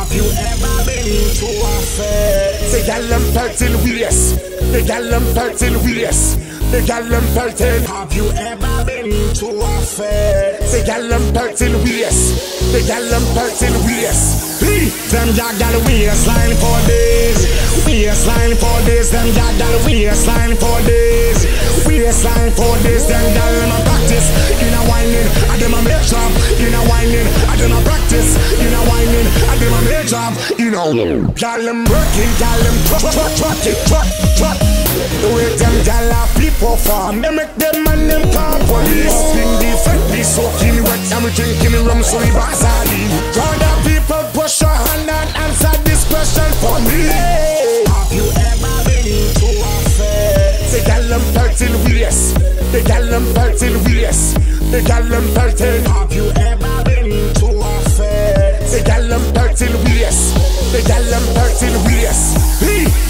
Have you ever been to a fair? The gal them pelting wheels. The gal them pelting wheels. The gal them pelting. Have you ever been to a fair? The gal them pelting wheels. The gal them pelting wheels. Them jack gal waistline for days. Waistline for days. Them jack gal waistline for days. Waistline for days. Them gal them a practice. You know whining. I them a make job. You know whining. I them a practice. You know make job. You know. Gal them working. Gal them truck truck truck truck truck. The way them gal are people for me make them and them call police. Up in the front, be soaking wet. And we drinking rum so we our lean. Crowd of people push your hand and answer this question for me. Have you ever been to a fair? The gal them pelting wheels. The gal them pelting wheels. The gal them pelting. Have you ever been to a them pelting wheels. The gal them pelting wheels.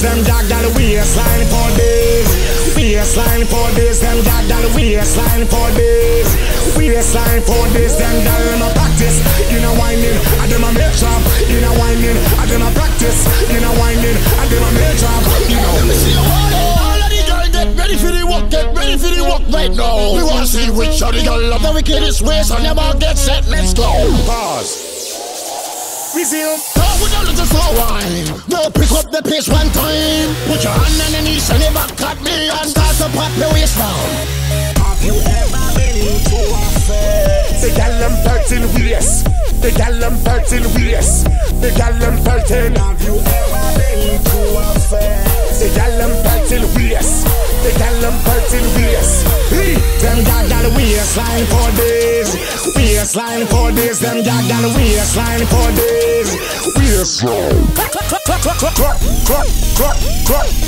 Them dog got a waistline for days. Waistline for days. Them dog got a waistline for days. Waistline for days. Them dog them a practice. You know whining. I them a make job. You know whining. I them a practice. You know whining. I them a make job. You know. Let me see you all, all of the girls get ready for the walk, get ready for the walk right now. We wanna see which of the girl love the wickedest way, so never get set, let's go. Pause. Resume. Now with a little slow wine. Now pick up the pace one time. Put your hand on the knees and your back at me and start to pop your waist down. Have you ever been to a fair? The gal them pelting wheels. The gal them pelting wheels. The waistline for days. Them gag down the waistline for days. Waistline. Crop, crop, crop, crop, crop,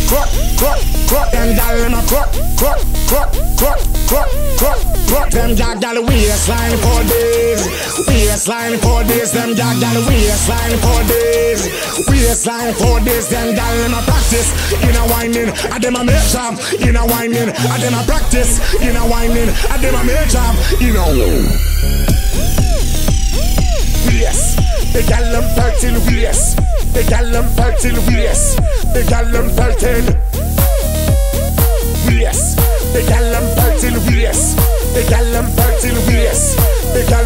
crop, crop. Them gal in a crop, crop, crop, crop, crop, crop, crop. Them gag down the waistline for days. Waistline for days. Them gag down the waistline for days. Waistline for days. Them gal in a practice. In a whining, I them a make jam. In a whining, I them a practice. In a whining, I them a make jam. In a whining waist. The gal I'm 13 waist. The gal I'm 13 waist. The gal I'm 13 waist. The gal I'm 13 waist. The gal I'm 13 waist. The gal